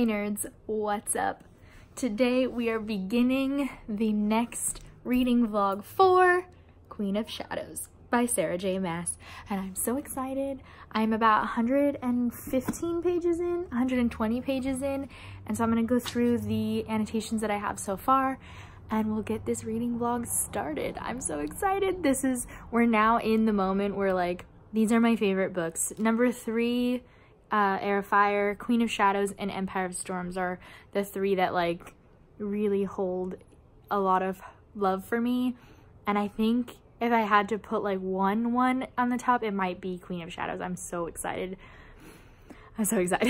Hey nerds, what's up? Today we are beginning the next reading vlog for Queen of Shadows by Sarah J Maas and I'm so excited. I'm about 115 pages in, 120 pages in and so I'm to go through the annotations that I have so far and we'll get this reading vlog started. I'm so excited. This is, we're now in the moment where like, these are my favorite books. Number three, uh, Heir of Fire, Queen of Shadows, and Empire of Storms are the three that like really hold a lot of love for me. And I think if I had to put like one one on the top, it might be Queen of Shadows. I'm so excited. I'm so excited.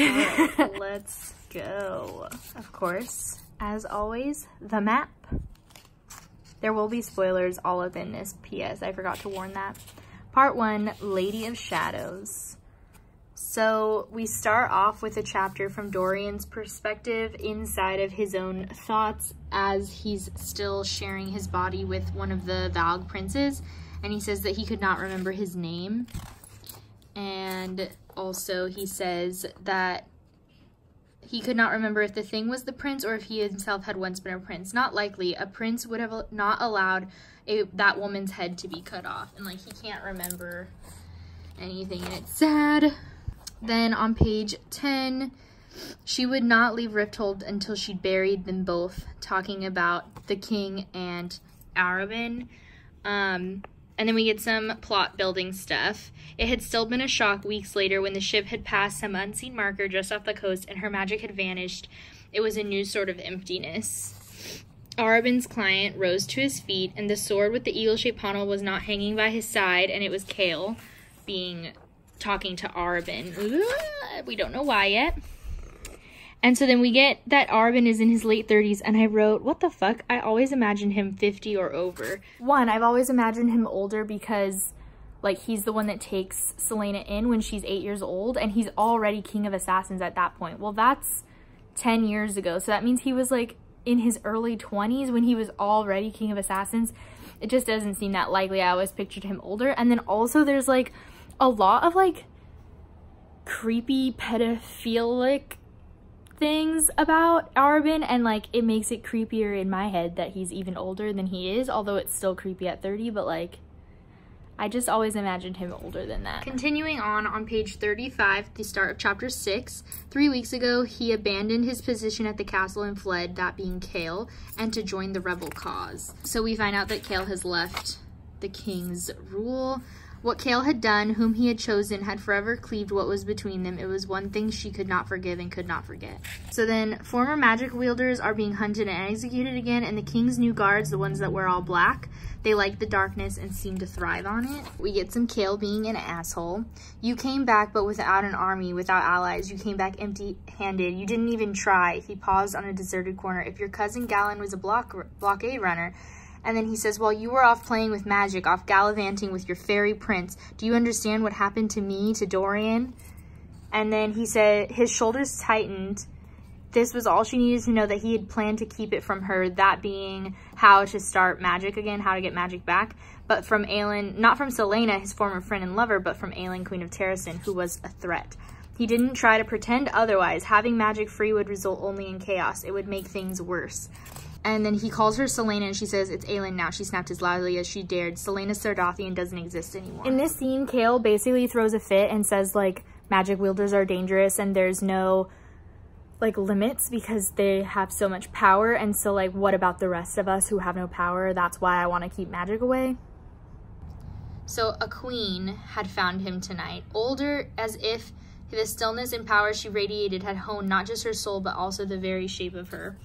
right, let's go. Of course, as always, the map. There will be spoilers all within this PS. I forgot to warn that. Part one, Lady of Shadows. So we start off with a chapter from Dorian's perspective inside of his own thoughts as he's still sharing his body with one of the Valg princes. And he says that he could not remember his name. And also he says that he could not remember if the thing was the prince or if he himself had once been a prince. Not likely. A prince would have not allowed a, that woman's head to be cut off. And like he can't remember anything and it's sad. Then on page 10, she would not leave Rifthold until she'd buried them both, talking about the king and Arobynn. Um, and then we get some plot building stuff. It had still been a shock weeks later when the ship had passed some unseen marker just off the coast and her magic had vanished. It was a new sort of emptiness. Arobynn's client rose to his feet, and the sword with the eagle-shaped pommel was not hanging by his side, and it was Chaol being talking to Arobynn. We don't know why yet. And so then we get that Arobynn is in his late 30s, and I wrote, what the fuck? I always imagined him 50 or over. One, I've always imagined him older because, like, he's the one that takes Celaena in when she's eight years old, and he's already King of Assassins at that point. Well, that's 10 years ago, so that means he was, like, in his early 20s when he was already King of Assassins. It just doesn't seem that likely. I always pictured him older. And then also there's, like, a lot of, like, creepy pedophilic things about Arobynn and like it makes it creepier in my head that he's even older than he is, although it's still creepy at 30, but like I just always imagined him older than that. Continuing on on page 35, the start of chapter 6, three weeks ago he abandoned his position at the castle and fled, that being Chaol, and to join the rebel cause. So we find out that Chaol has left the king's rule. What Chaol had done, whom he had chosen, had forever cleaved what was between them. It was one thing she could not forgive and could not forget. So then, former magic wielders are being hunted and executed again, and the king's new guards, the ones that wear all black, they like the darkness and seem to thrive on it. We get some Chaol being an asshole. You came back, but without an army, without allies. You came back empty-handed. You didn't even try. He paused on a deserted corner. If your cousin Galan was a block blockade runner, and then he says, While you were off playing with magic, off gallivanting with your fairy prince, do you understand what happened to me, to Dorian? And then he said, his shoulders tightened. This was all she needed to know that he had planned to keep it from her, that being how to start magic again, how to get magic back. But from Aelin, not from Celaena, his former friend and lover, but from Aelin, Queen of Terrasen, who was a threat. He didn't try to pretend otherwise. Having magic free would result only in chaos. It would make things worse. And then he calls her Celaena and she says, it's Aelin now. She snapped as loudly as she dared. Celaena Sardothien doesn't exist anymore. In this scene, Chaol basically throws a fit and says, like, magic wielders are dangerous and there's no, like, limits because they have so much power. And so, like, what about the rest of us who have no power? That's why I want to keep magic away. So a queen had found him tonight, older as if the stillness and power she radiated had honed not just her soul, but also the very shape of her.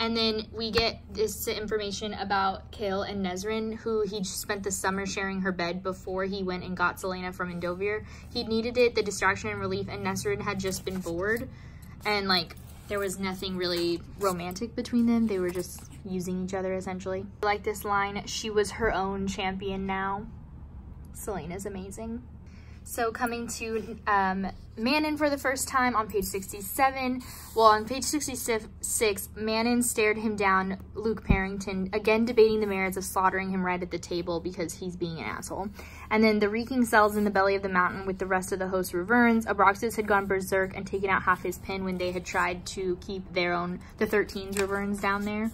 And then we get this information about Chaol and Nesryn, who he spent the summer sharing her bed before he went and got Celaena from Endovier. He needed it, the distraction and relief, and Nesryn had just been bored. And, like, there was nothing really romantic between them. They were just using each other, essentially. I like this line, she was her own champion now. Celaena's amazing. So coming to um, Manon for the first time on page 67. Well, on page 66, Manon stared him down, Luke Perrington, again debating the merits of slaughtering him right at the table because he's being an asshole. And then the reeking cells in the belly of the mountain with the rest of the host wyverns. Abraxos had gone berserk and taken out half his pen when they had tried to keep their own, the 13's wyverns down there.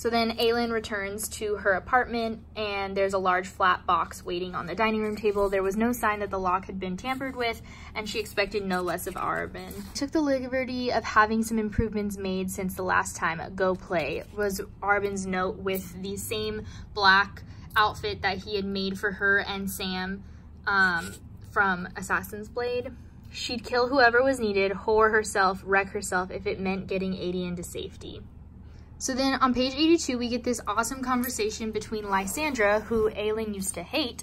So then Aelin returns to her apartment and there's a large flat box waiting on the dining room table. There was no sign that the lock had been tampered with and she expected no less of Arobynn. Took the liberty of having some improvements made since the last time Go Play was Arobynn's note with the same black outfit that he had made for her and Sam um, from Assassin's Blade. She'd kill whoever was needed, whore herself, wreck herself if it meant getting Adi into safety. So then on page 82, we get this awesome conversation between Lysandra, who Aelin used to hate,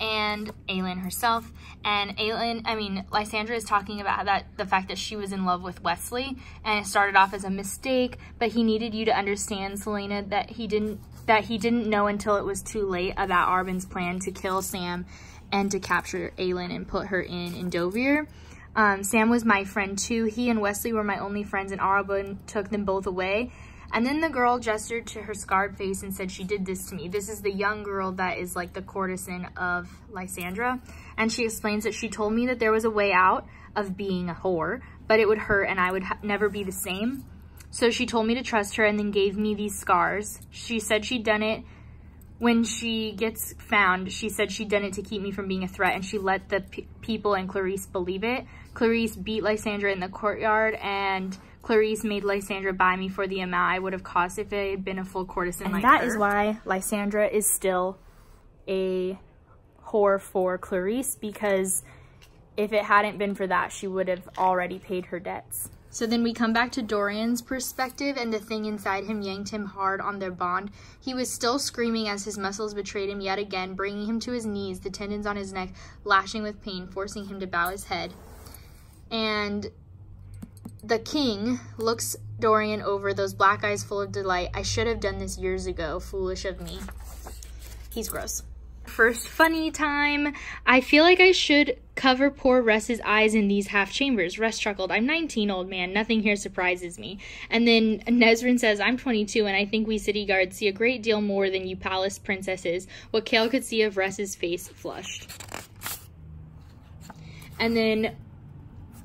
and Aelin herself. And Aelin, I mean, Lysandra is talking about that the fact that she was in love with Wesley, and it started off as a mistake, but he needed you to understand, Celaena, that he didn't that he didn't know until it was too late about Arobynn's plan to kill Sam and to capture Aelin and put her in Endovier. Um, Sam was my friend too. He and Wesley were my only friends and Arobynn took them both away. And then the girl gestured to her scarred face and said, she did this to me. This is the young girl that is like the courtesan of Lysandra. And she explains that she told me that there was a way out of being a whore, but it would hurt and I would never be the same. So she told me to trust her and then gave me these scars. She said she'd done it when she gets found, she said she'd done it to keep me from being a threat and she let the people and Clarisse believe it. Clarisse beat Lysandra in the courtyard and Clarisse made Lysandra buy me for the amount I would have cost if it had been a full courtesan and like that her. is why Lysandra is still a whore for Clarisse because if it hadn't been for that, she would have already paid her debts. So then we come back to Dorian's perspective, and the thing inside him yanked him hard on their bond. He was still screaming as his muscles betrayed him yet again, bringing him to his knees, the tendons on his neck lashing with pain, forcing him to bow his head. And the king looks Dorian over, those black eyes full of delight. I should have done this years ago. Foolish of me. He's gross. First funny time. I feel like I should cover poor Ress's eyes in these half chambers. Ress chuckled. I'm 19, old man. Nothing here surprises me. And then Nesryn says, I'm 22, and I think we city guards see a great deal more than you palace princesses. What Chaol could see of Ress's face flushed. And then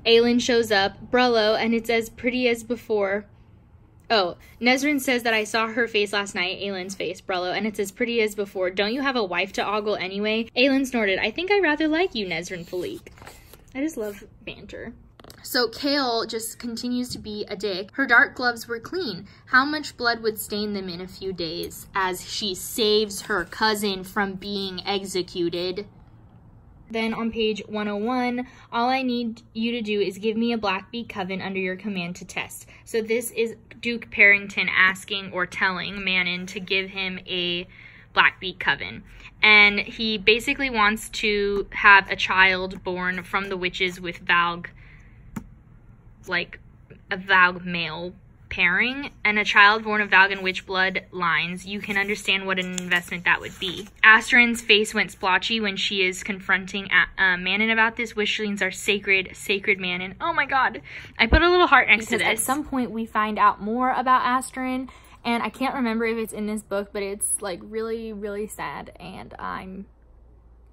Aelin shows up, Brullo, and it's as pretty as before. Oh, Nesryn says that I saw her face last night, Aelin's face, Brullo, and it's as pretty as before. Don't you have a wife to ogle anyway? Aelin snorted. I think I rather like you, Nesryn Faliq. I just love banter. So Chaol just continues to be a dick. Her dark gloves were clean. How much blood would stain them in a few days as she saves her cousin from being executed? Then on page 101, all I need you to do is give me a Blackbeak Coven under your command to test. So this is Duke Perrington asking or telling Manon to give him a Blackbeak Coven. And he basically wants to have a child born from the witches with Valg, like a Valg male pairing and a child born of Valgan witch blood lines, you can understand what an investment that would be. Asterin's face went splotchy when she is confronting uh, Manon about this. Witchlings are sacred, sacred Manon. Oh my god. I put a little heart next because to this. At some point we find out more about Asterin and I can't remember if it's in this book, but it's like really, really sad and I'm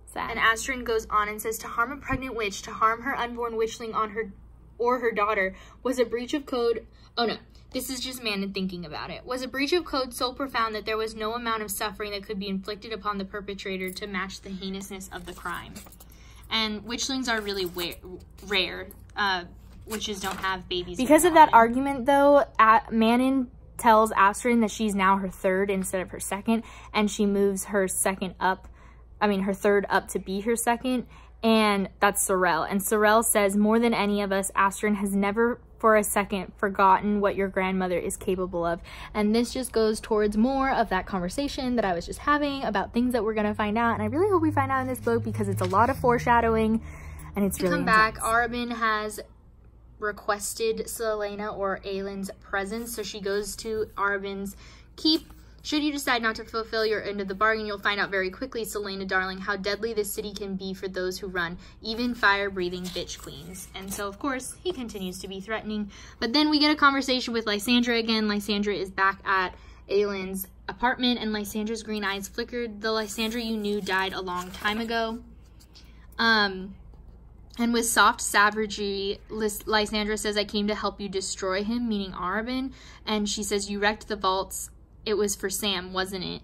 sad. And Asterin goes on and says to harm a pregnant witch, to harm her unborn witchling on her or her daughter was a breach of code. Oh no, this is just Manon thinking about it. Was a breach of code so profound that there was no amount of suffering that could be inflicted upon the perpetrator to match the heinousness of the crime? And witchlings are really rare. Uh, witches don't have babies. Because of that argument, though, at Manon tells Asterin that she's now her third instead of her second, and she moves her second up, I mean, her third up to be her second, and that's Sorrel. And Sorrel says, more than any of us, Asterin has never for a second forgotten what your grandmother is capable of. And this just goes towards more of that conversation that I was just having about things that we're going to find out. And I really hope we find out in this book because it's a lot of foreshadowing and it's really come intense. back. Arobynn has requested Celaena or Aelin's presence. So she goes to Arobynn's keep Should you decide not to fulfill your end of the bargain, you'll find out very quickly, Celaena darling, how deadly this city can be for those who run, even fire-breathing bitch queens. And so, of course, he continues to be threatening. But then we get a conversation with Lysandra again. Lysandra is back at Aelin's apartment, and Lysandra's green eyes flickered. The Lysandra you knew died a long time ago. Um, and with soft savagery, Lysandra says, I came to help you destroy him, meaning Arobynn. And she says, you wrecked the vaults. It was for Sam, wasn't it?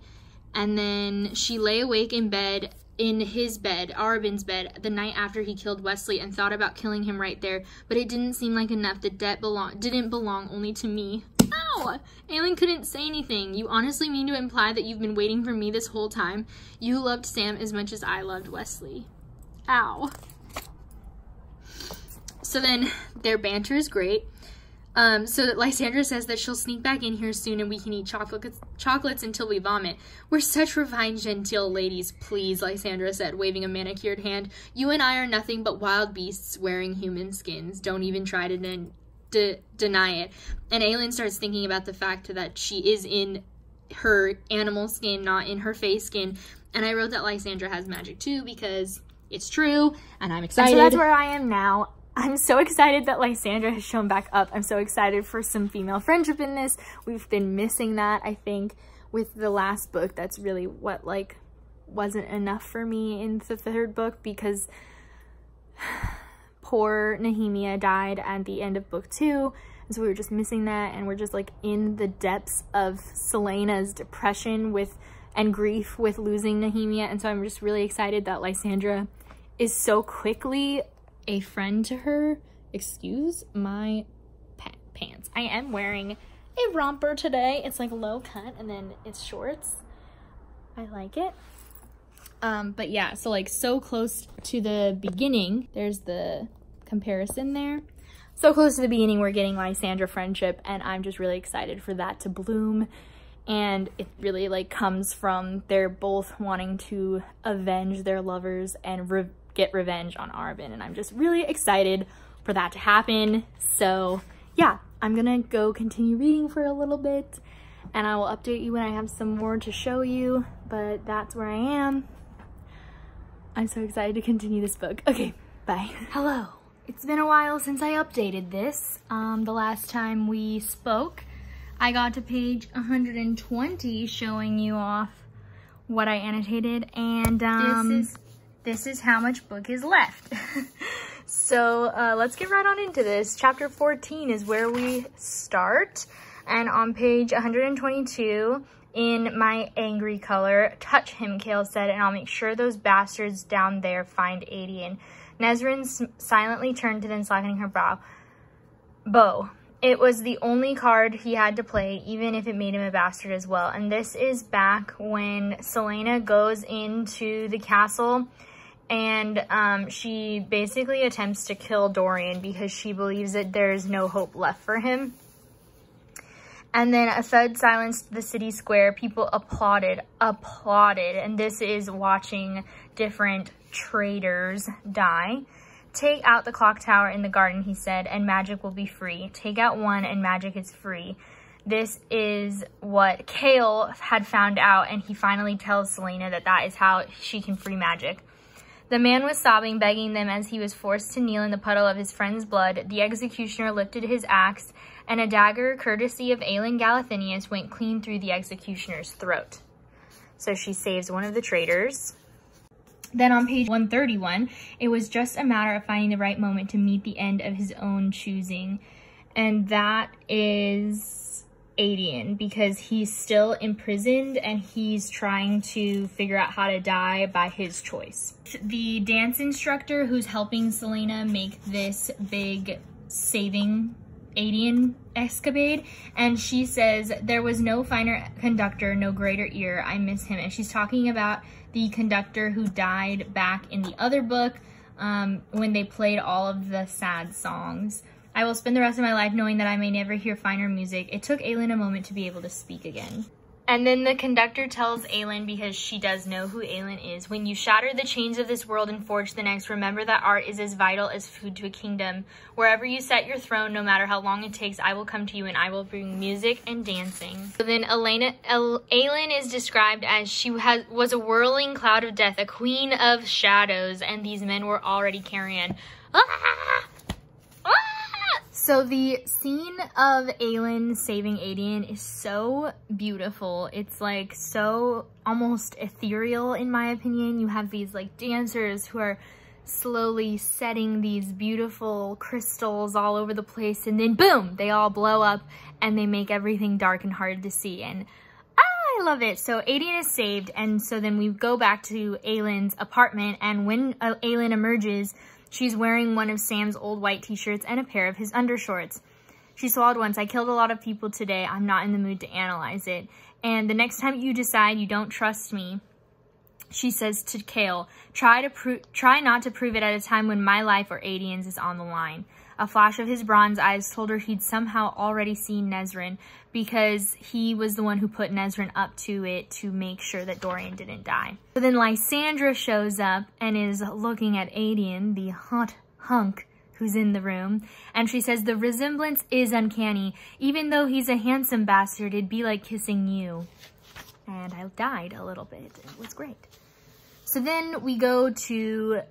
And then she lay awake in bed, in his bed, Arobynn's bed, the night after he killed Wesley and thought about killing him right there. But it didn't seem like enough. The debt belong didn't belong only to me. Ow! Aelin couldn't say anything. You honestly mean to imply that you've been waiting for me this whole time? You loved Sam as much as I loved Wesley. Ow. So then their banter is great. Um, so that Lysandra says that she'll sneak back in here soon and we can eat chocolates, chocolates until we vomit. We're such refined, genteel ladies, please, Lysandra said, waving a manicured hand. You and I are nothing but wild beasts wearing human skins. Don't even try to den de deny it. And Aelin starts thinking about the fact that she is in her animal skin, not in her face skin. And I wrote that Lysandra has magic too because it's true and I'm excited. so that's where I am now. I'm so excited that Lysandra has shown back up. I'm so excited for some female friendship in this. We've been missing that, I think, with the last book. That's really what, like, wasn't enough for me in the third book because poor Nehemia died at the end of book two. And so we were just missing that and we're just, like, in the depths of Celaena's depression with and grief with losing Nehemia. And so I'm just really excited that Lysandra is so quickly a friend to her. Excuse my pa pants. I am wearing a romper today. It's like low cut and then it's shorts. I like it. Um, but yeah, so like so close to the beginning, there's the comparison there. So close to the beginning, we're getting Lysandra friendship and I'm just really excited for that to bloom. And it really like comes from they're both wanting to avenge their lovers and get revenge on Arobynn And I'm just really excited for that to happen. So yeah, I'm gonna go continue reading for a little bit and I will update you when I have some more to show you, but that's where I am. I'm so excited to continue this book. Okay, bye. Hello. It's been a while since I updated this. Um, the last time we spoke, I got to page 120 showing you off what I annotated and um, this is this is how much book is left. so uh, let's get right on into this. Chapter 14 is where we start. And on page 122, in my angry color, touch him, Chaol said, and I'll make sure those bastards down there find Aedion. Nesryn silently turned to them, slackening her brow. Bo. It was the only card he had to play, even if it made him a bastard as well. And this is back when Celaena goes into the castle and um, she basically attempts to kill Dorian because she believes that there is no hope left for him. And then a thud silenced the city square. People applauded, applauded. And this is watching different traitors die. Take out the clock tower in the garden, he said, and magic will be free. Take out one and magic is free. This is what Chaol had found out, and he finally tells Celaena that that is how she can free magic. The man was sobbing, begging them as he was forced to kneel in the puddle of his friend's blood. The executioner lifted his axe, and a dagger, courtesy of Aelin Galathynius, went clean through the executioner's throat. So she saves one of the traitors. Then on page 131, it was just a matter of finding the right moment to meet the end of his own choosing. And that is Aedion because he's still imprisoned and he's trying to figure out how to die by his choice. The dance instructor who's helping Celaena make this big saving Aedion escapade and she says there was no finer conductor no greater ear. I miss him. And she's talking about the conductor who died back in the other book um, when they played all of the sad songs I will spend the rest of my life knowing that I may never hear finer music. It took Aelin a moment to be able to speak again. And then the conductor tells Aelin, because she does know who Aelin is, when you shatter the chains of this world and forge the next, remember that art is as vital as food to a kingdom. Wherever you set your throne, no matter how long it takes, I will come to you and I will bring music and dancing. So then Elena, El, is described as she has, was a whirling cloud of death, a queen of shadows, and these men were already carrying. Ah! So the scene of Aelin saving Aedion is so beautiful. It's like so almost ethereal in my opinion. You have these like dancers who are slowly setting these beautiful crystals all over the place and then boom, they all blow up and they make everything dark and hard to see. And I love it. So Aedion is saved and so then we go back to Aelin's apartment and when uh, Aelin emerges, She's wearing one of Sam's old white t-shirts and a pair of his undershorts. She swallowed once, I killed a lot of people today. I'm not in the mood to analyze it. And the next time you decide you don't trust me, she says to Chaol, try, to try not to prove it at a time when my life or Aedion's is on the line. A flash of his bronze eyes told her he'd somehow already seen Nesryn because he was the one who put Nesryn up to it to make sure that Dorian didn't die. So then Lysandra shows up and is looking at Aedion, the hot hunk who's in the room, and she says the resemblance is uncanny. Even though he's a handsome bastard, it'd be like kissing you. And I died a little bit. It was great. So then we go to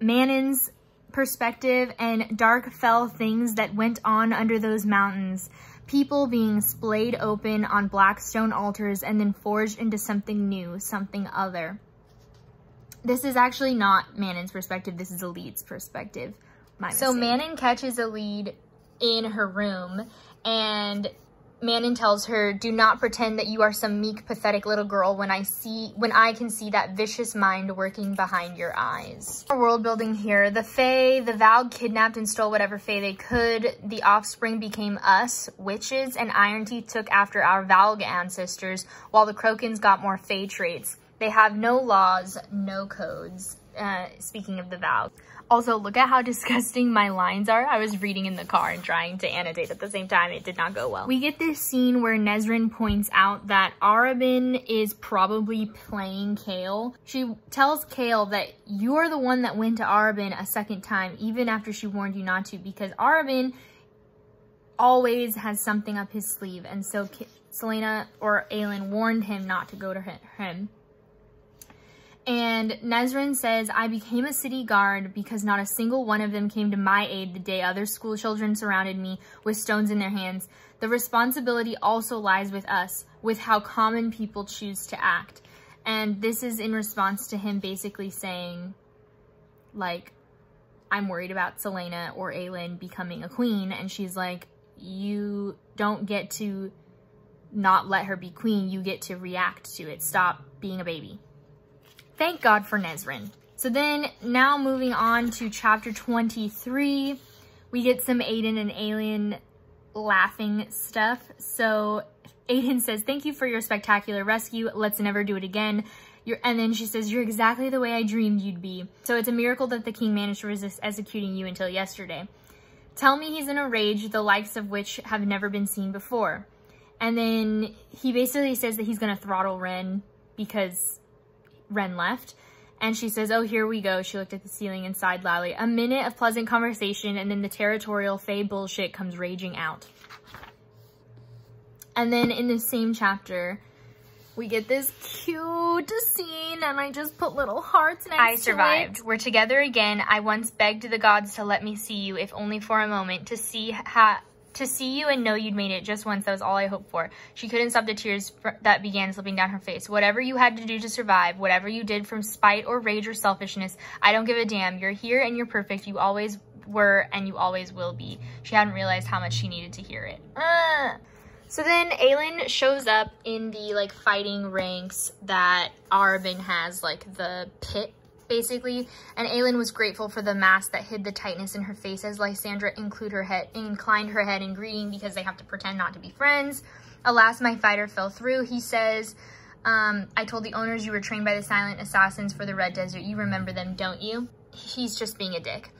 Manon's perspective and dark fell things that went on under those mountains. People being splayed open on black stone altars and then forged into something new, something other. This is actually not Manon's perspective. This is Elide's perspective. so Manon catches Elide in her room and Manon tells her, do not pretend that you are some meek, pathetic little girl when I see, when I can see that vicious mind working behind your eyes. World building here. The Fae, the Valg kidnapped and stole whatever Fae they could. The offspring became us, witches, and Iron Teeth took after our Valg ancestors, while the Crochans got more Fae traits. They have no laws, no codes. Uh, speaking of the Valg. Also, look at how disgusting my lines are. I was reading in the car and trying to annotate at the same time. It did not go well. We get this scene where Nesryn points out that Arobynn is probably playing Chaol. She tells Chaol that you're the one that went to Arobynn a second time, even after she warned you not to, because Arobynn always has something up his sleeve. And so Celaena or Aelin warned him not to go to him. And Nesryn says, I became a city guard because not a single one of them came to my aid the day other school children surrounded me with stones in their hands. The responsibility also lies with us, with how common people choose to act. And this is in response to him basically saying, like, I'm worried about Celaena or Aelin becoming a queen. And she's like, you don't get to not let her be queen. You get to react to it. Stop being a baby. Thank God for Nesryn. So then now moving on to chapter 23, we get some Aedion and Aelin laughing stuff. So Aedion says, thank you for your spectacular rescue. Let's never do it again. You're, and then she says, you're exactly the way I dreamed you'd be. So it's a miracle that the king managed to resist executing you until yesterday. Tell me he's in a rage, the likes of which have never been seen before. And then he basically says that he's going to throttle Ren because Ren left. And she says, oh, here we go. She looked at the ceiling and sighed loudly. A minute of pleasant conversation, and then the territorial Fae bullshit comes raging out. And then in the same chapter, we get this cute scene, and I just put little hearts next I survived. We're together again. I once begged the gods to let me see you, if only for a moment, to see how to see you and know you'd made it just once, that was all I hoped for. She couldn't stop the tears that began slipping down her face. Whatever you had to do to survive, whatever you did from spite or rage or selfishness, I don't give a damn. You're here and you're perfect. You always were and you always will be. She hadn't realized how much she needed to hear it. Uh. So then Aelin shows up in the like fighting ranks that Arobynn has like the pit basically, and Aelin was grateful for the mask that hid the tightness in her face as Lysandra include her head, inclined her head in greeting because they have to pretend not to be friends. Alas, my fighter fell through, he says. Um, I told the owners you were trained by the silent assassins for the Red Desert. You remember them, don't you? He's just being a dick.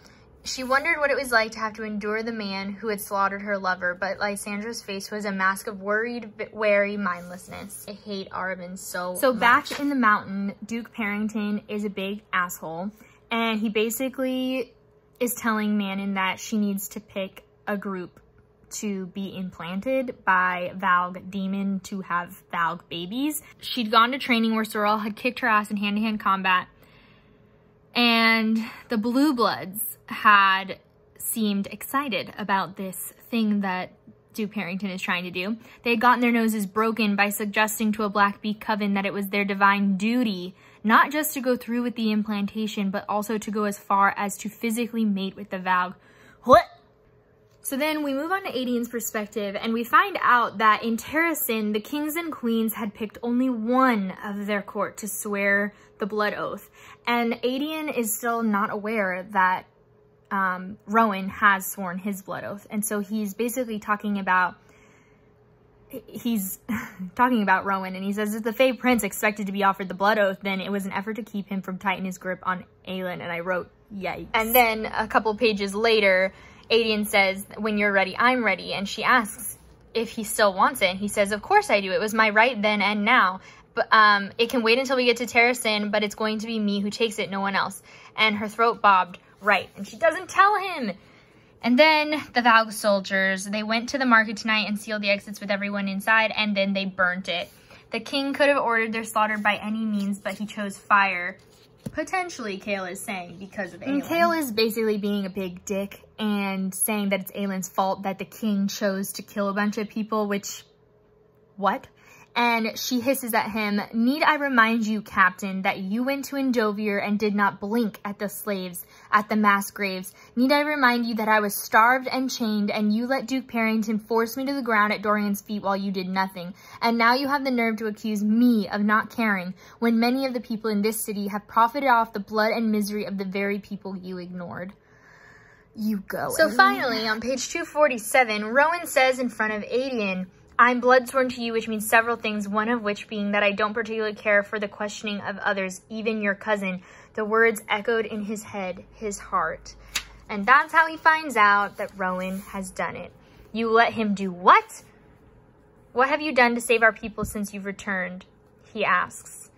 She wondered what it was like to have to endure the man who had slaughtered her lover, but Lysandra's face was a mask of worried, wary mindlessness. I hate Arobynn so So much. back in the mountain, Duke Perrington is a big asshole, and he basically is telling Manon that she needs to pick a group to be implanted by Valg Demon to have Valg babies. She'd gone to training where Sorrel had kicked her ass in hand-to-hand combat, and the Blue Bloods had seemed excited about this thing that Duke Perrington is trying to do. They had gotten their noses broken by suggesting to a Blackbeak coven that it was their divine duty not just to go through with the implantation, but also to go as far as to physically mate with the Valg. What? So then we move on to Aedion's perspective, and we find out that in Terrasen, the kings and queens had picked only one of their court to swear the blood oath. And Aedion is still not aware that um, Rowan has sworn his blood oath. And so he's basically talking about he's talking about Rowan and he says if the Fae Prince expected to be offered the blood oath, then it was an effort to keep him from tightening his grip on Aelin. And I wrote, yikes. And then a couple pages later, Aedion says, when you're ready, I'm ready. And she asks if he still wants it. And he says, of course I do. It was my right then and now. But um, it can wait until we get to Terrasen, but it's going to be me who takes it, no one else. And her throat bobbed, right. And she doesn't tell him. And then the Valg soldiers, they went to the market tonight and sealed the exits with everyone inside, and then they burnt it. The king could have ordered their slaughter by any means, but he chose fire. Potentially, Chaol is saying, because of Aelin. And Chaol is basically being a big dick and saying that it's Aelin's fault that the king chose to kill a bunch of people, which, what? And she hisses at him, Need I remind you, Captain, that you went to Endovier and did not blink at the slaves at the mass graves? Need I remind you that I was starved and chained, and you let Duke Perrington force me to the ground at Dorian's feet while you did nothing? And now you have the nerve to accuse me of not caring, when many of the people in this city have profited off the blood and misery of the very people you ignored. You go. So finally, on page 247, Rowan says in front of Aedion, I'm blood sworn to you, which means several things, one of which being that I don't particularly care for the questioning of others, even your cousin. The words echoed in his head, his heart. And that's how he finds out that Rowan has done it. You let him do what? What have you done to save our people since you've returned? He asks.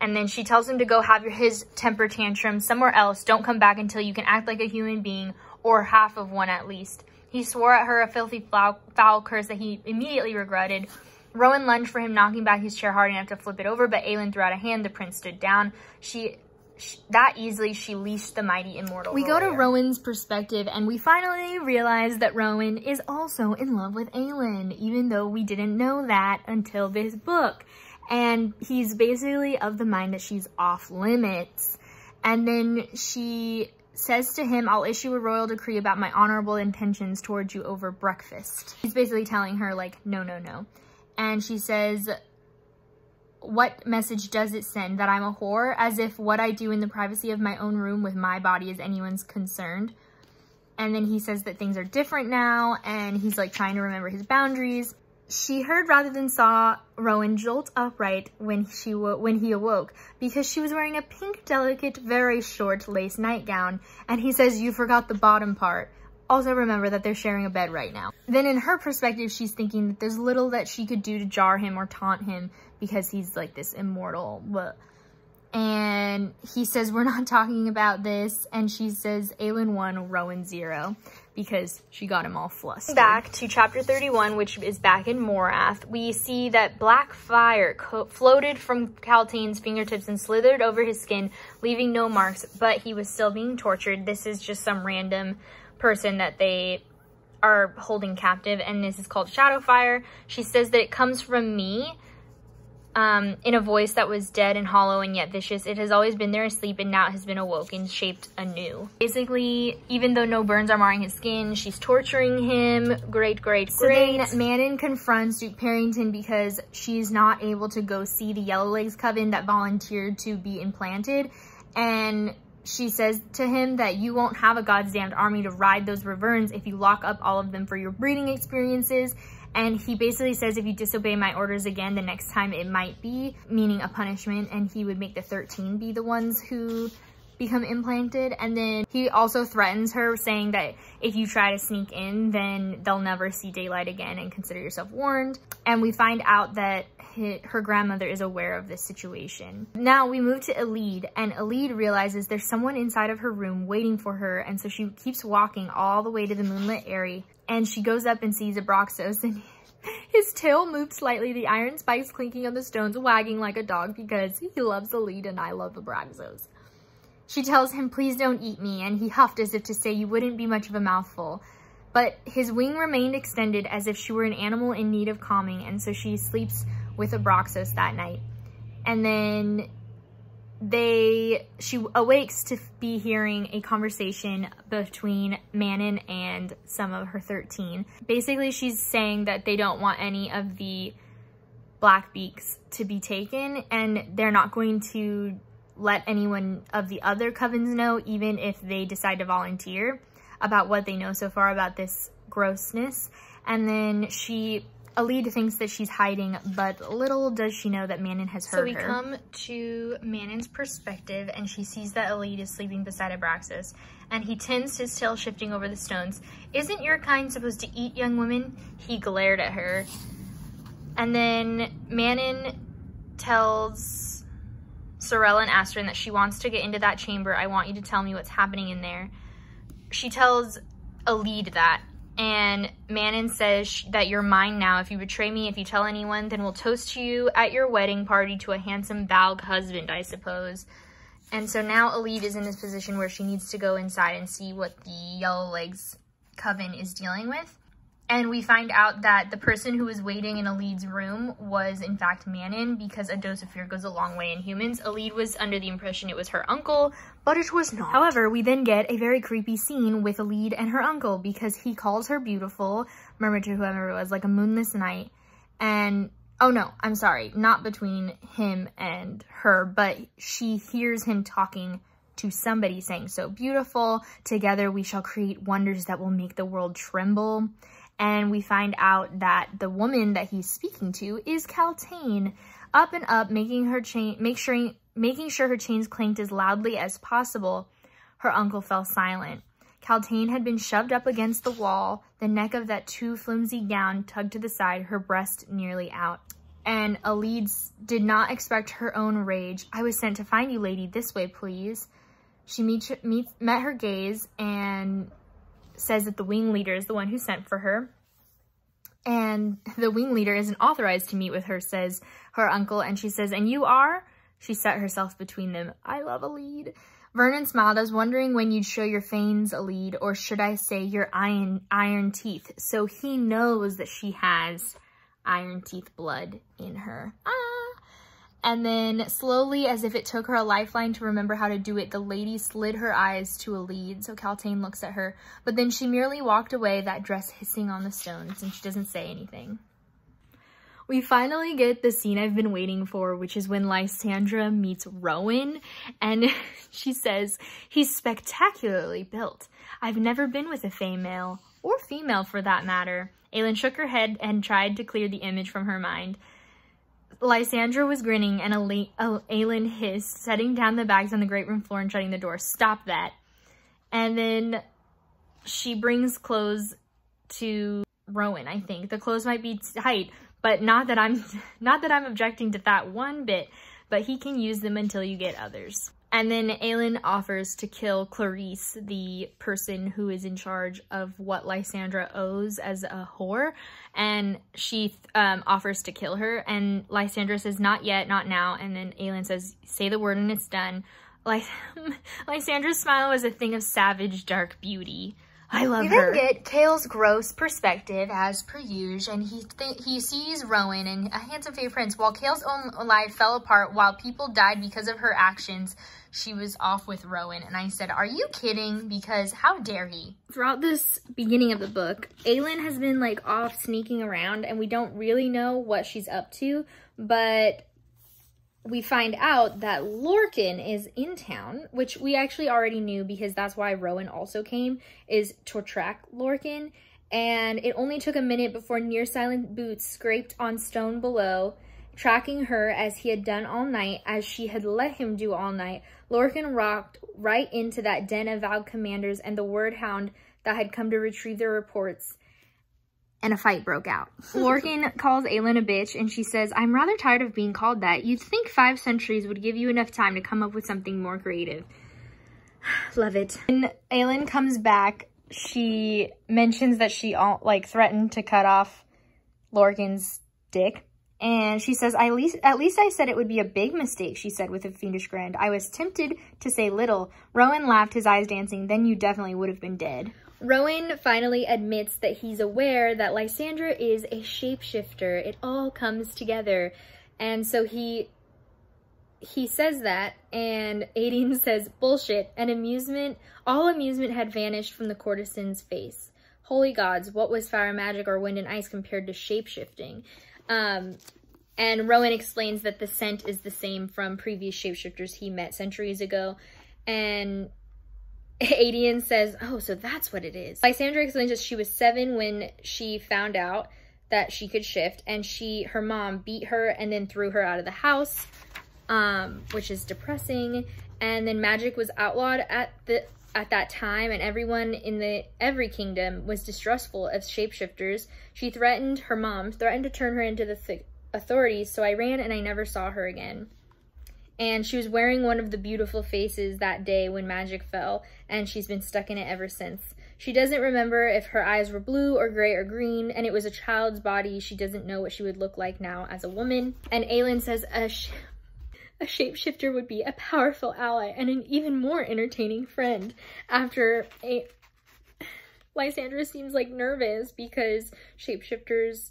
And then she tells him to go have his temper tantrum somewhere else. Don't come back until you can act like a human being, or half of one at least. He swore at her a filthy foul, curse that he immediately regretted. Rowan lunged for him, knocking back his chair hard enough to flip it over, but Aelin threw out a hand. The prince stood down. She that easily, she leashed the mighty immortal We go to. Rowan's perspective, and we finally realize that Rowan is also in love with Aelin, even though we didn't know that until this book. And he's basically of the mind that she's off limits. And then she says to him, I'll issue a royal decree about my honorable intentions towards you over breakfast. He's basically telling her, like, no, no, no. And she says, what message does it send? That I'm a whore? As if what I do in the privacy of my own room with my body is anyone's concerned. And then he says that things are different now, and he's like trying to remember his boundaries. She heard rather than saw Rowan jolt upright when she when he awoke because she was wearing a pink, delicate, very short lace nightgown. And he says, "You forgot the bottom part." Also remember that they're sharing a bed right now. Then in her perspective, she's thinking that there's little that she could do to jar him or taunt him because he's like this immortal. But and he says, we're not talking about this. And she says, Aelin 1, Rowan 0, because she got him all flustered. Back to chapter 31, which is back in Morath, we see that black fire floated from Kaltain's fingertips and slithered over his skin, leaving no marks, but he was still being tortured. This is just some random person that they are holding captive, and this is called Shadowfire. She says that it comes from me, um, in a voice that was dead and hollow and yet vicious. It has always been there asleep and now it has been awoken, shaped anew. Basically, even though no burns are marring his skin, she's torturing him. Great, great, So great. then Manon confronts Duke Perrington because she's not able to go see the Yellowlegs coven that volunteered to be implanted. And she says to him that you won't have a God's damned army to ride those wyverns if you lock up all of them for your breeding experiences. And he basically says if you disobey my orders again, the next time it might be, meaning a punishment, and he would make the 13 be the ones who become implanted. And then he also threatens her saying that if you try to sneak in, then they'll never see daylight again and consider yourself warned. And we find out that her grandmother is aware of this situation. Now we move to Elide and Elide realizes there's someone inside of her room waiting for her. And so she keeps walking all the way to the moonlit area and she goes up and sees Abraxos and his tail moved slightly, the iron spikes clinking on the stones, wagging like a dog because he loves the lead and I love Abraxos. She tells him, please don't eat me, and he huffed as if to say you wouldn't be much of a mouthful. But his wing remained extended as if she were an animal in need of calming, and so she sleeps with Abraxos that night. And then they she awakes to be hearing a conversation between Manon and some of her 13. Basically, she's saying that they don't want any of the Blackbeaks to be taken and they're not going to let anyone of the other covens know, even if they decide to volunteer, about what they know so far about this grossness. And then she Elide thinks that she's hiding, but little does she know that Manon has heard her. So we her. come to Manon's perspective, and she sees that Elide is sleeping beside Abraxos, and he tends his tail shifting over the stones. Isn't your kind supposed to eat young women? He glared at her. And then Manon tells Sorella and Asterin that she wants to get into that chamber. I want you to tell me what's happening in there. She tells Elide that, and Manon says that you're mine now. If you betray me, if you tell anyone, then we'll toast to you at your wedding party to a handsome Valg husband, I suppose. And so now Elide is in this position where she needs to go inside and see what the Yellow Legs coven is dealing with. And we find out that the person who was waiting in Elide's room was in fact Manon because a dose of fear goes a long way in humans. Elide was under the impression it was her uncle, but it was not. However, we then get a very creepy scene with Elide and her uncle because he calls her beautiful, murmured to whoever it was, like a moonless night. And, oh no, I'm sorry, not between him and her, but she hears him talking to somebody saying, so beautiful, together we shall create wonders that will make the world tremble and we find out that the woman that he's speaking to is Kaltain, up and up, making her chain, make sure, making sure her chains clanked as loudly as possible. Her uncle fell silent. Kaltain had been shoved up against the wall, the neck of that too flimsy gown tugged to the side, her breast nearly out. And Elide did not expect her own rage. I was sent to find you, lady, this way, please. She meet, meet, met her gaze and says that the wing leader is the one who sent for her. And the wing leader isn't authorized to meet with her, says her uncle. And she says, and you are? She set herself between them. I love Elide. Vernon smiled. I was wondering when you'd show your fangs, lead, or should I say your iron, iron teeth. So he knows that she has iron teeth blood in her. Ah. And then slowly, as if it took her a lifeline to remember how to do it, the lady slid her eyes to Elide. so Kaltain looks at her. But then she merely walked away, that dress hissing on the stones, and she doesn't say anything. We finally get the scene I've been waiting for, which is when Lysandra meets Rowan, and she says, he's spectacularly built. I've never been with a female, or female for that matter. Aelin shook her head and tried to clear the image from her mind. Lysandra was grinning and Aelin hissed, setting down the bags on the great room floor and shutting the door. Stop that. And then she brings clothes to Rowan, I think. The clothes might be tight, but not that I'm not that I'm objecting to that one bit, but he can use them until you get others. And then Aelin offers to kill Clarisse, the person who is in charge of what Lysandra owes as a whore. And she um, offers to kill her. And Lysandra says, not yet, not now. And then Aelin says, say the word and it's done. Lys Lysandra's smile was a thing of savage, dark beauty. I love we her. We then get Chaol's gross perspective as per usual, and he he sees Rowan and a handsome fairy prince. While Chaol's own life fell apart, while people died because of her actions, she was off with Rowan. And I said, are you kidding? Because how dare he? Throughout this beginning of the book, Aelin has been like off sneaking around, and we don't really know what she's up to, but we find out that Lorcan is in town, which we actually already knew because that's why Rowan also came, is to track Lorcan. And it only took a minute before near silent boots scraped on stone below tracking her as he had done all night, as she had let him do all night. Lorcan rocked right into that den of vowed commanders and the word hound that had come to retrieve their reports and a fight broke out. Lorcan calls Aelin a bitch and she says, I'm rather tired of being called that. You'd think five centuries would give you enough time to come up with something more creative. Love it. When Aelin comes back, she mentions that she all, like threatened to cut off Lorcan's dick. And she says, at least, at least I said it would be a big mistake, she said with a fiendish grin. I was tempted to say little. Rowan laughed, his eyes dancing. Then you definitely would have been dead. Rowan finally admits that he's aware that Lysandra is a shapeshifter. It all comes together. And so he he says that and Aedion says, bullshit, and amusement, all amusement had vanished from the courtesan's face. Holy gods, what was fire magic or wind and ice compared to shapeshifting? Um, and Rowan explains that the scent is the same from previous shapeshifters he met centuries ago. And Aedion says, oh, so that's what it is. Lysandra explains that she was seven when she found out that she could shift and she, her mom beat her and then threw her out of the house, um, which is depressing. And then magic was outlawed at the at that time and everyone in the every kingdom was distrustful of shapeshifters. She threatened her mom, threatened to turn her into the authorities, so I ran and I never saw her again and she was wearing one of the beautiful faces that day when magic fell, and she's been stuck in it ever since. She doesn't remember if her eyes were blue or gray or green, and it was a child's body. She doesn't know what she would look like now as a woman. And Aelin says a, a shapeshifter would be a powerful ally and an even more entertaining friend. After a Lysandra seems like nervous because shapeshifters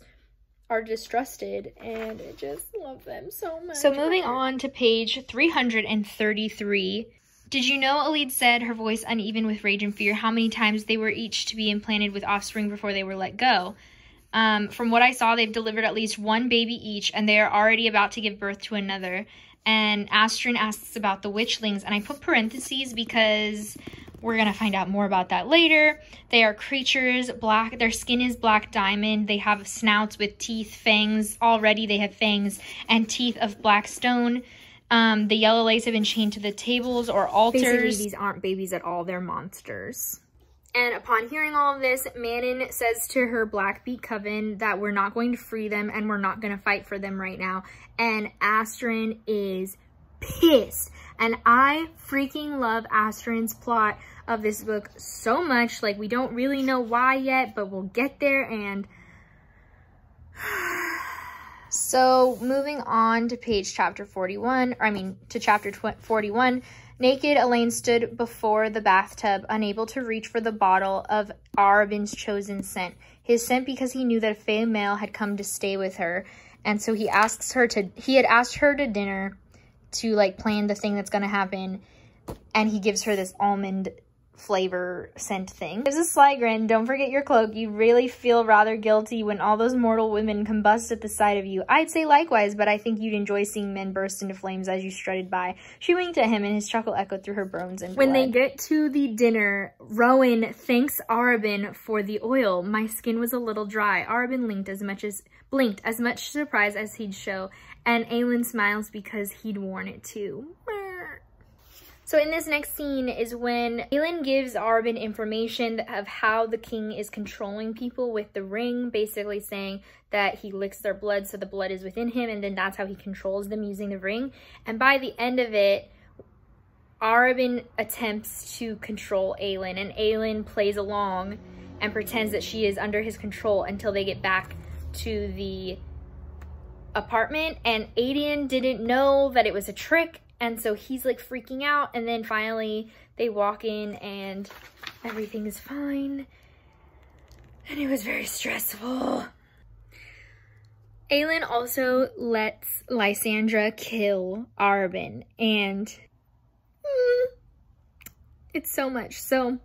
are distrusted and I just love them so much. So moving on to page 333. Did you know, Elide said, her voice uneven with rage and fear, how many times they were each to be implanted with offspring before they were let go? Um, from what I saw, they've delivered at least one baby each, and they are already about to give birth to another. And Asterin asks about the witchlings, and I put parentheses because we're going to find out more about that later. They are creatures, black. Their skin is black diamond. They have snouts with teeth, fangs. Already they have fangs and teeth of black stone. Um, the yellow legs have been chained to the tables or altars. Basically, these aren't babies at all. They're monsters. And upon hearing all of this, Manon says to her Blackbeak coven that we're not going to free them and we're not going to fight for them right now. And Asterin is pissed. And I freaking love Asterin's plot of this book so much. Like, we don't really know why yet, but we'll get there and... so, moving on to page chapter 41, or I mean, to chapter 41, Naked, Aelin stood before the bathtub, unable to reach for the bottle of Arobynn's chosen scent. His scent because he knew that a Fae male had come to stay with her. And so he asks her to, he had asked her to dinner to like plan the thing that's going to happen. And he gives her this almond flavor scent thing. There's a sly grin. Don't forget your cloak. You really feel rather guilty when all those mortal women combust at the sight of you. I'd say likewise, but I think you'd enjoy seeing men burst into flames as you strutted by. She winked at him and his chuckle echoed through her bones and When blood. they get to the dinner, Rowan thanks Arobynn for the oil. My skin was a little dry. Arobynn blinked as much as blinked as much surprise as he'd show, and Aelin smiles because he'd worn it too. So in this next scene is when Aelin gives Arobynn information of how the king is controlling people with the ring, basically saying that he licks their blood so the blood is within him and then that's how he controls them using the ring. And by the end of it, Arobynn attempts to control Aelin and Aelin plays along and pretends that she is under his control until they get back to the apartment and Aedion didn't know that it was a trick and so he's like freaking out. And then finally they walk in and everything is fine. And it was very stressful. Aelin also lets Lysandra kill Arobynn. And mm, it's so much. So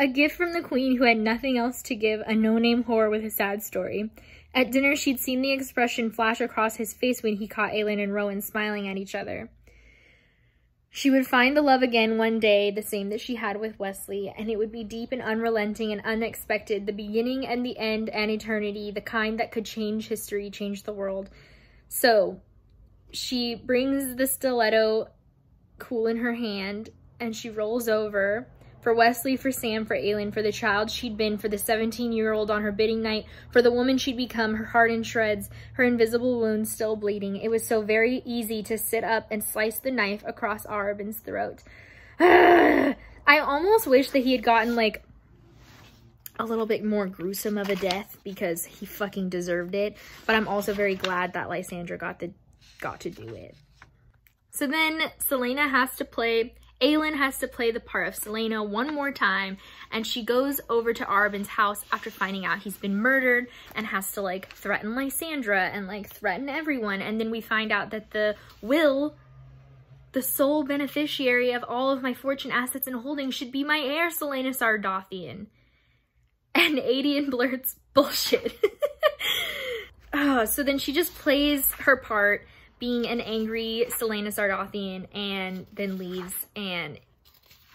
a gift from the queen who had nothing else to give, a no-name whore with a sad story. At dinner, she'd seen the expression flash across his face when he caught Aelin and Rowan smiling at each other. She would find the love again one day, the same that she had with Wesley, and it would be deep and unrelenting and unexpected, the beginning and the end and eternity, the kind that could change history, change the world. So she brings the stiletto cool in her hand and she rolls over for Wesley, for Sam, for Aelin, for the child she'd been, for the 17-year-old on her bidding night, for the woman she'd become, her heart in shreds, her invisible wounds still bleeding. It was so very easy to sit up and slice the knife across Arobynn's throat. I almost wish that he had gotten, like, a little bit more gruesome of a death because he fucking deserved it. But I'm also very glad that Lysandra got the got to do it. So then Celaena has to play Aelin has to play the part of Celaena one more time and she goes over to Arobynn's house after finding out he's been murdered and has to like threaten Lysandra and like threaten everyone. And then we find out that the will the sole beneficiary of all of my fortune assets and holdings should be my heir Celaena Sardothien and Aedion blurts bullshit. Oh, so then she just plays her part being an angry Celaena Sardothien and then leaves and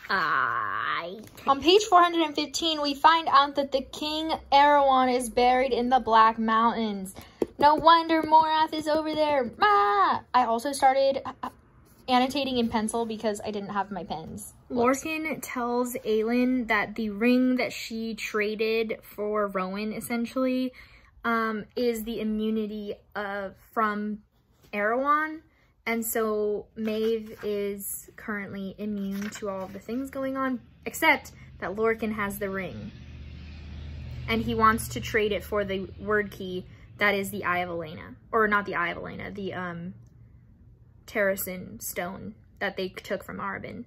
I... On page 415, we find out that the King Erawan is buried in the Black Mountains. No wonder Morath is over there. Ah! I also started annotating in pencil because I didn't have my pens. Lorcan tells Aelin that the ring that she traded for Rowan, essentially, um, is the immunity of from Erawan. And so Maeve is currently immune to all the things going on, except that Lorcan has the ring. And he wants to trade it for the Wyrdkey that is the Eye of Elena. Or not the Eye of Elena, the um, Terrasen stone that they took from Arobynn.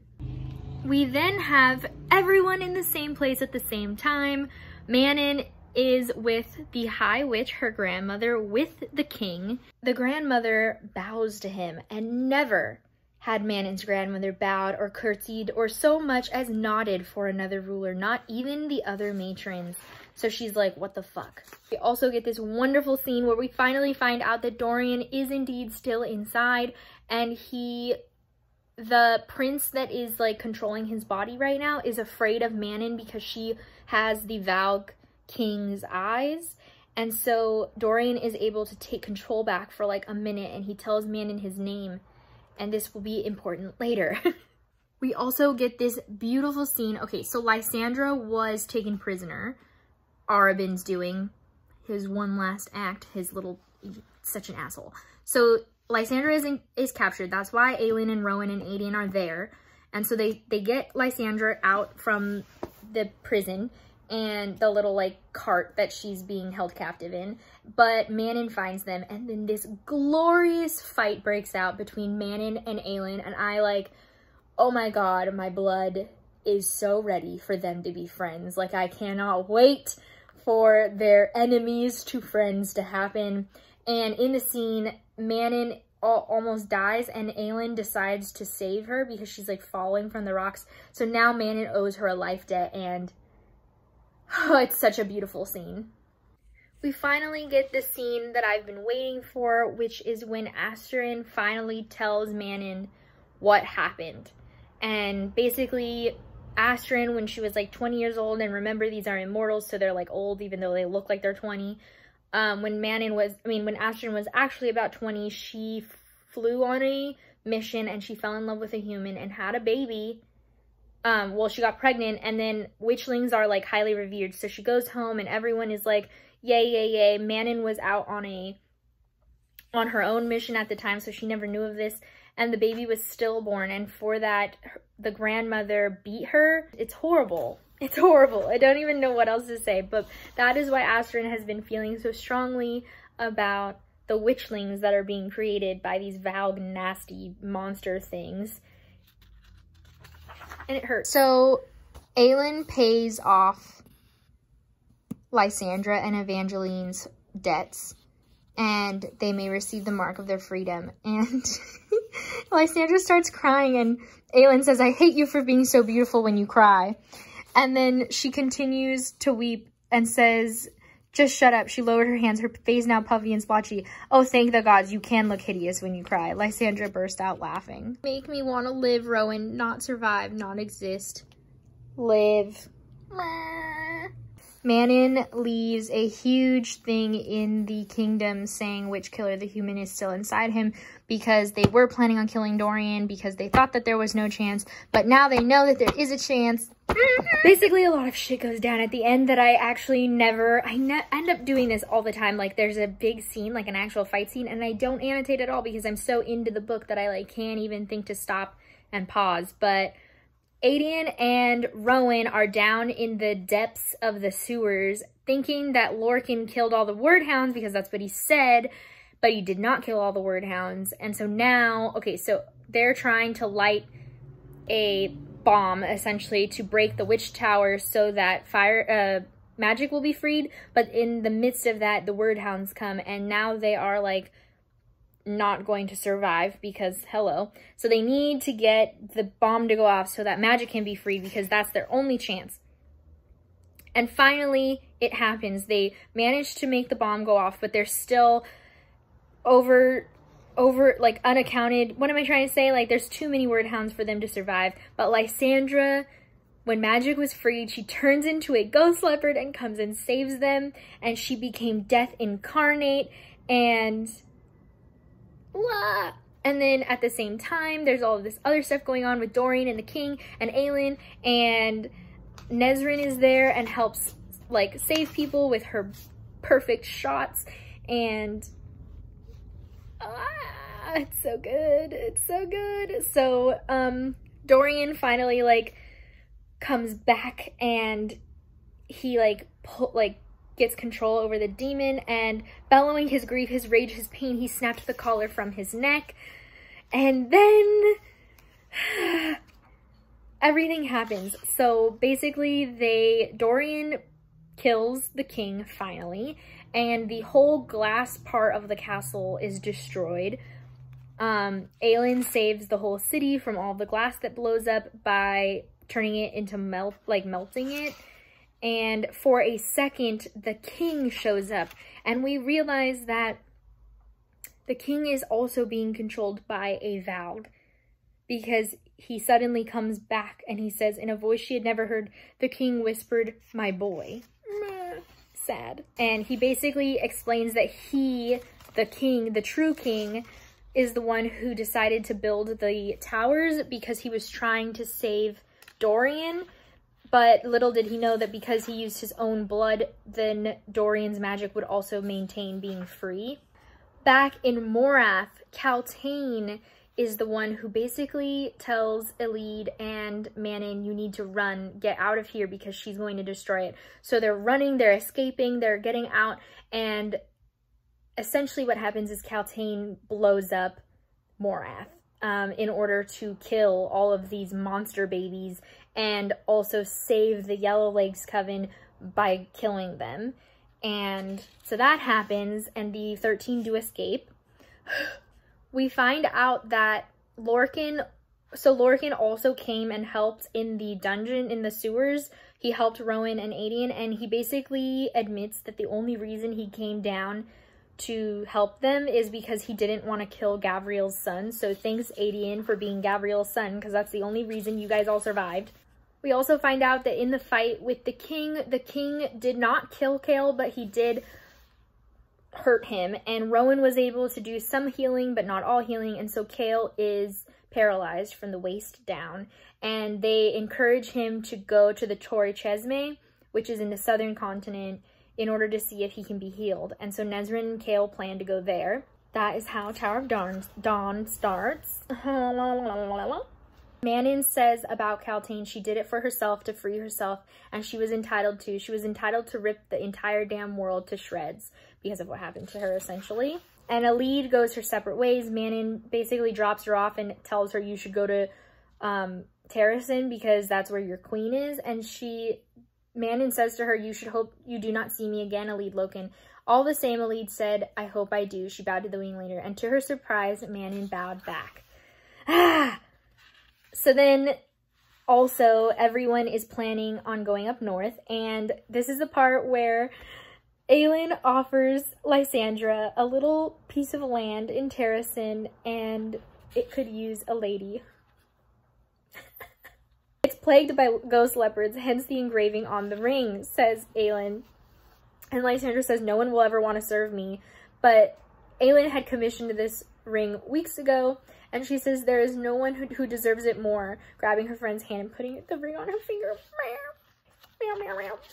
We then have everyone in the same place at the same time. Manon is with the High Witch, her grandmother, with the king. The grandmother bows to him and never had Manon's grandmother bowed or curtsied or so much as nodded for another ruler, not even the other matrons. So she's like, what the fuck? We also get this wonderful scene where we finally find out that Dorian is indeed still inside and he, the prince that is like controlling his body right now is afraid of Manon because she has the Valg King's eyes. And so Dorian is able to take control back for like a minute and he tells Manon his name. And this will be important later. we also get this beautiful scene. Okay, so Lysandra was taken prisoner. Arobynn's doing his one last act, his little, such an asshole. So Lysandra is, in, is captured. That's why Aelin and Rowan and Aedion are there. And so they, they get Lysandra out from the prison and the little like cart that she's being held captive in. But Manon finds them and then this glorious fight breaks out between Manon and Aelin and I like, oh my god, my blood is so ready for them to be friends. Like I cannot wait for their enemies to friends to happen. And in the scene, Manon almost dies and Aelin decides to save her because she's like falling from the rocks. So now Manon owes her a life debt and Oh, it's such a beautiful scene. We finally get the scene that I've been waiting for, which is when Asterin finally tells Manon what happened. And basically, Asterin, when she was like 20 years old, and remember these are immortals, so they're like old even though they look like they're 20. Um, when Manon was, I mean, when Asterin was actually about 20, she flew on a mission and she fell in love with a human and had a baby um, well, she got pregnant and then witchlings are like highly revered. So she goes home and everyone is like, yay, yay, yay. Manon was out on a, on her own mission at the time. So she never knew of this. And the baby was stillborn. And for that, the grandmother beat her. It's horrible. It's horrible. I don't even know what else to say. But that is why Asterin has been feeling so strongly about the witchlings that are being created by these Valg nasty monster things and it hurts. So Aelin pays off Lysandra and Evangeline's debts and they may receive the mark of their freedom. And Lysandra starts crying and Aelin says, I hate you for being so beautiful when you cry. And then she continues to weep and says, just shut up. She lowered her hands, her face now puffy and splotchy. Oh, thank the gods, you can look hideous when you cry. Lysandra burst out laughing. Make me want to live, Rowan. Not survive, not exist. Live. Manon leaves a huge thing in the kingdom saying witch killer the human is still inside him because they were planning on killing Dorian because they thought that there was no chance, but now they know that there is a chance. Basically, a lot of shit goes down at the end that I actually never, I ne end up doing this all the time. Like there's a big scene, like an actual fight scene, and I don't annotate at all because I'm so into the book that I like can't even think to stop and pause. But Aedion and Rowan are down in the depths of the sewers thinking that Lorcan killed all the Wyrdhounds because that's what he said, but he did not kill all the Wyrdhounds. And so now, okay, so they're trying to light a bomb essentially to break the witch tower so that fire uh magic will be freed, but in the midst of that the Wyrdhounds come and now they are like not going to survive because hello. So they need to get the bomb to go off so that magic can be free because that's their only chance. And finally, it happens. They manage to make the bomb go off, but they're still over, over, like, unaccounted. What am I trying to say? Like, there's too many Wyrdhounds for them to survive. But Lysandra, when magic was freed, she turns into a ghost leopard and comes and saves them. And she became death incarnate. And blah. And then at the same time, there's all this other stuff going on with Dorian and the king and Aelin and Nesryn is there and helps like save people with her perfect shots and ah, it's so good. It's so good. So um Dorian finally like comes back and he like pull, like gets control over the demon and bellowing his grief, his rage, his pain, he snapped the collar from his neck. And then everything happens. So basically they, Dorian kills the king finally and the whole glass part of the castle is destroyed. Um, Aelin saves the whole city from all the glass that blows up by turning it into melt, like melting it and for a second the king shows up and we realize that the king is also being controlled by a Valg because he suddenly comes back and he says in a voice she had never heard, the king whispered, my boy. Sad. And he basically explains that he, the king, the true king, is the one who decided to build the towers because he was trying to save Dorian but little did he know that because he used his own blood, then Dorian's magic would also maintain being free. Back in Morath, Kaltain is the one who basically tells Elide and Manon, you need to run, get out of here because she's going to destroy it. So they're running, they're escaping, they're getting out, and essentially what happens is Kaltain blows up Morath um, in order to kill all of these monster babies and also save the Yellow Legs Coven by killing them. And so that happens, and the 13 do escape. we find out that Lorcan, so Lorcan also came and helped in the dungeon in the sewers. He helped Rowan and Aedion, and he basically admits that the only reason he came down to help them is because he didn't want to kill Gavriel's son. So thanks, Aedion, for being Gavriel's son, because that's the only reason you guys all survived. We also find out that in the fight with the king, the king did not kill Chaol, but he did hurt him. And Rowan was able to do some healing, but not all healing. And so Chaol is paralyzed from the waist down. And they encourage him to go to the Torre Cesme, which is in the southern continent, in order to see if he can be healed. And so Nesryn and Kale plan to go there. That is how Tower of Dawn, Dawn starts. Manon says about Kaltain, she did it for herself to free herself, and she was entitled to. She was entitled to rip the entire damn world to shreds because of what happened to her, essentially. And Elide goes her separate ways. Manon basically drops her off and tells her you should go to um, Terrasen because that's where your queen is. And she, Manon says to her, you should hope you do not see me again, Elide Lochan. All the same, Elide said, I hope I do. She bowed to the wing leader. And to her surprise, Manon bowed back. Ah! So then also everyone is planning on going up north and this is the part where Aelin offers Lysandra a little piece of land in Terrasen and it could use a lady. it's plagued by ghost leopards, hence the engraving on the ring, says Aelin. And Lysandra says, no one will ever want to serve me. But Aelin had commissioned this ring weeks ago, and she says there is no one who, who deserves it more, grabbing her friend's hand and putting the ring on her finger.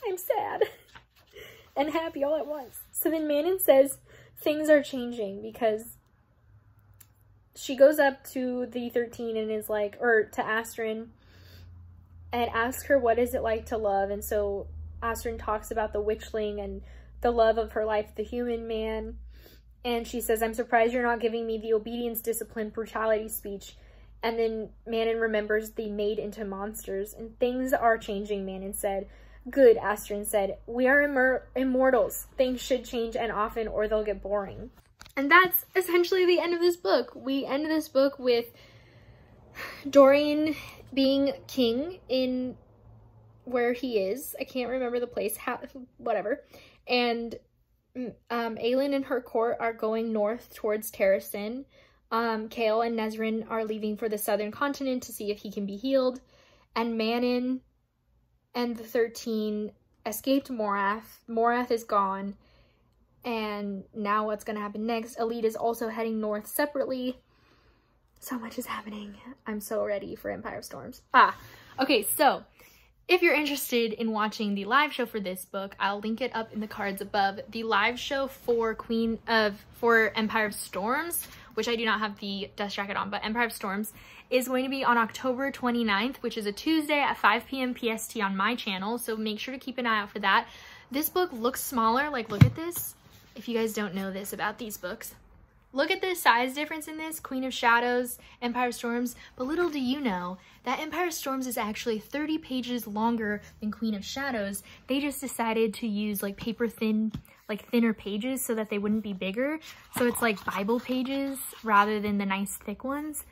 I'm sad and happy all at once. So then Manon says things are changing because she goes up to the 13 and is like, or to Asterin and asks her what is it like to love. And so Asterin talks about the witchling and the love of her life, the human man. And she says, I'm surprised you're not giving me the obedience, discipline, brutality speech. And then Manon remembers the made into monsters. And things are changing, Manon said. Good, Asterin said. We are immor immortals. Things should change and often or they'll get boring. And that's essentially the end of this book. We end this book with Dorian being king in where he is. I can't remember the place, how, whatever. And um, Aelin and her court are going north towards Terrasen. Um, Chaol and Nesryn are leaving for the southern continent to see if he can be healed. And Manon and the 13 escaped Morath. Morath is gone. And now what's going to happen next? Elide is also heading north separately. So much is happening. I'm so ready for Empire of Storms. Ah, okay, so if you're interested in watching the live show for this book, I'll link it up in the cards above. The live show for Queen of, for Empire of Storms, which I do not have the dust jacket on, but Empire of Storms is going to be on October 29th, which is a Tuesday at 5 p.m. PST on my channel. So make sure to keep an eye out for that. This book looks smaller. Like, look at this. If you guys don't know this about these books. Look at the size difference in this, Queen of Shadows, Empire Storms, but little do you know that Empire Storms is actually 30 pages longer than Queen of Shadows. They just decided to use like paper thin, like thinner pages so that they wouldn't be bigger. So it's like Bible pages rather than the nice thick ones.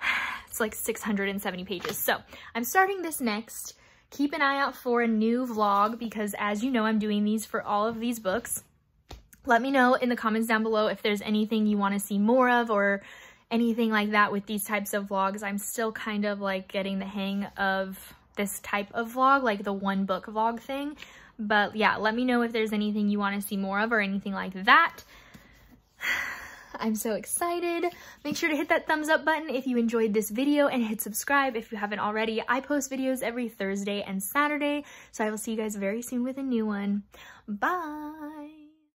It's like 670 pages. So I'm starting this next. Keep an eye out for a new vlog because as you know, I'm doing these for all of these books. Let me know in the comments down below if there's anything you want to see more of or anything like that with these types of vlogs. I'm still kind of like getting the hang of this type of vlog, like the one book vlog thing. But yeah, let me know if there's anything you want to see more of or anything like that. I'm so excited. Make sure to hit that thumbs up button if you enjoyed this video and hit subscribe if you haven't already. I post videos every Thursday and Saturday, so I will see you guys very soon with a new one. Bye!